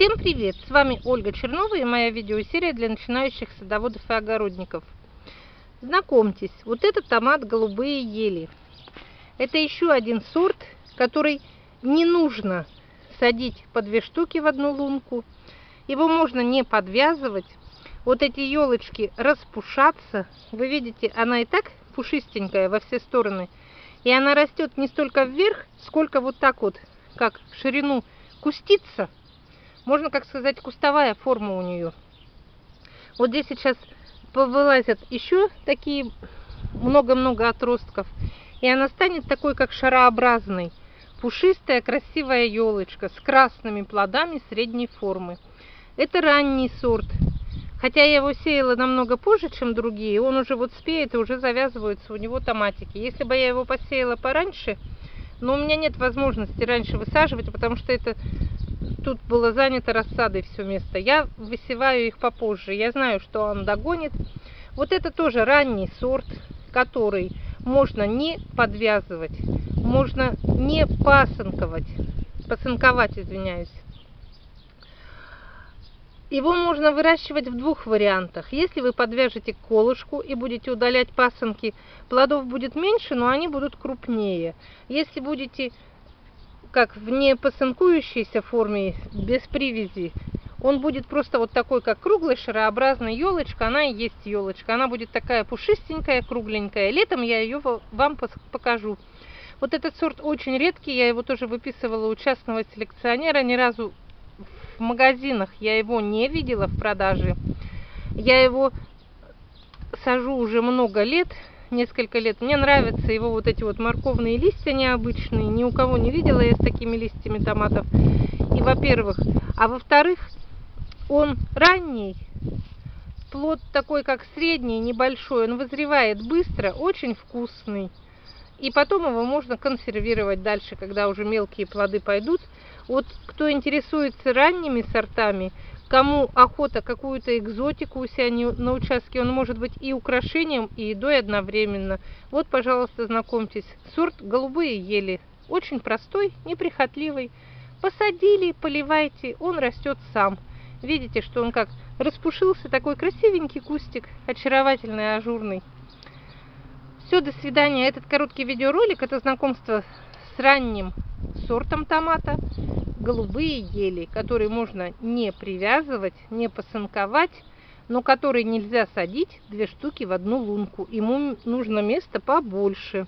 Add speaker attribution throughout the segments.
Speaker 1: Всем привет! С вами Ольга Чернова и моя видеосерия для начинающих садоводов и огородников. Знакомьтесь, вот этот томат голубые ели. Это еще один сорт, который не нужно садить по две штуки в одну лунку. Его можно не подвязывать. Вот эти елочки распушатся. Вы видите, она и так пушистенькая во все стороны. И она растет не столько вверх, сколько вот так вот, как в ширину кустится можно, как сказать, кустовая форма у нее. Вот здесь сейчас вылазят еще такие много-много отростков. И она станет такой, как шарообразной. Пушистая, красивая елочка с красными плодами средней формы. Это ранний сорт. Хотя я его сеяла намного позже, чем другие, он уже вот спеет и уже завязываются у него томатики. Если бы я его посеяла пораньше, но у меня нет возможности раньше высаживать, потому что это тут было занято рассадой все место. Я высеваю их попозже. Я знаю, что он догонит. Вот это тоже ранний сорт, который можно не подвязывать, можно не пасынковать, пасынковать, извиняюсь. Его можно выращивать в двух вариантах. Если вы подвяжете колышку и будете удалять пасынки, плодов будет меньше, но они будут крупнее. Если будете как в непосынкующейся форме, без привязи, он будет просто вот такой, как круглая, шарообразная елочка. Она и есть елочка. Она будет такая пушистенькая, кругленькая. Летом я ее вам покажу. Вот этот сорт очень редкий. Я его тоже выписывала у частного селекционера. Ни разу в магазинах я его не видела в продаже. Я его сажу уже много лет несколько лет. Мне нравятся его вот эти вот морковные листья необычные. Ни у кого не видела я с такими листьями томатов. И во-первых. А во-вторых, он ранний. Плод такой, как средний, небольшой. Он вызревает быстро, очень вкусный. И потом его можно консервировать дальше, когда уже мелкие плоды пойдут. Вот кто интересуется ранними сортами, Кому охота какую-то экзотику у себя на участке, он может быть и украшением, и едой одновременно. Вот, пожалуйста, знакомьтесь. Сорт голубые ели. Очень простой, неприхотливый. Посадили, поливайте, он растет сам. Видите, что он как распушился, такой красивенький кустик, очаровательный, ажурный. Все, до свидания. Этот короткий видеоролик, это знакомство с ранним сортом томата голубые ели, которые можно не привязывать, не посынковать, но которые нельзя садить две штуки в одну лунку. Ему нужно место побольше.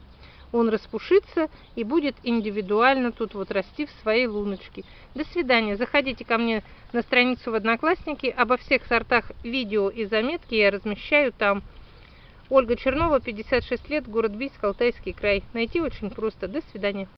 Speaker 1: Он распушится и будет индивидуально тут вот расти в своей луночке. До свидания. Заходите ко мне на страницу в Одноклассники. Обо всех сортах видео и заметки я размещаю там. Ольга Чернова, 56 лет, город Бийск, Алтайский край. Найти очень просто. До свидания.